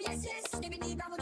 yes yes.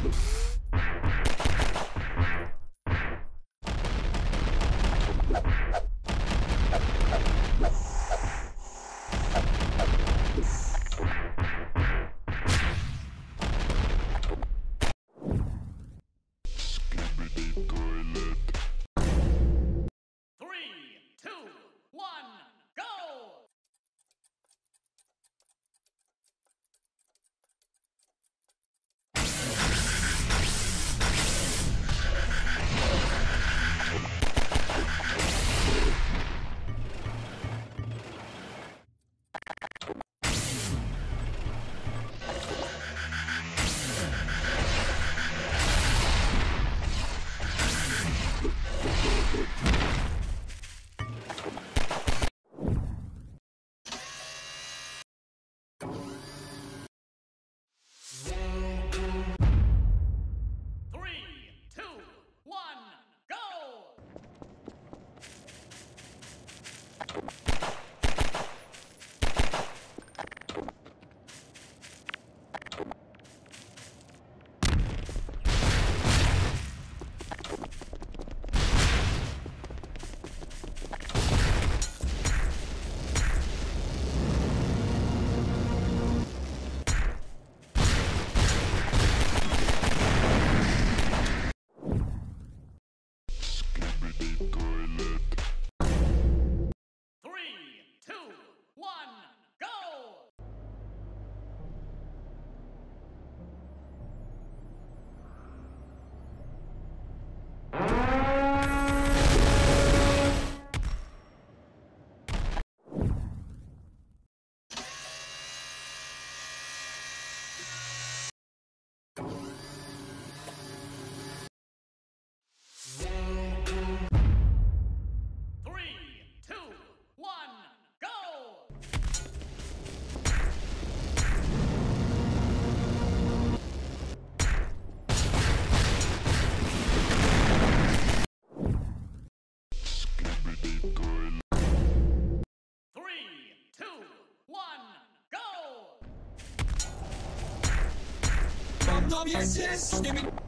Three, Random yes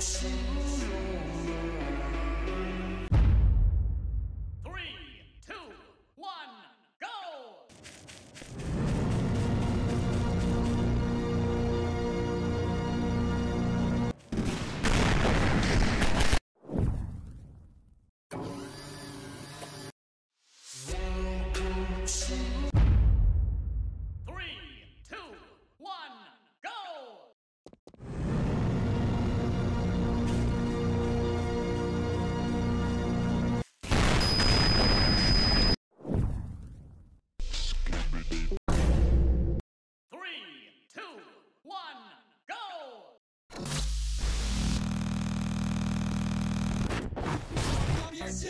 Three,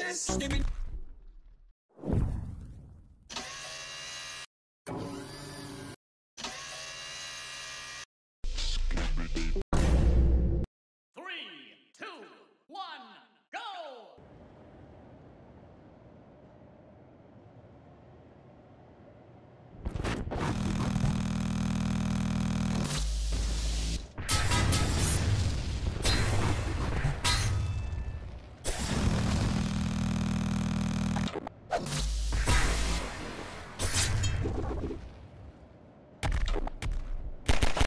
Gangnam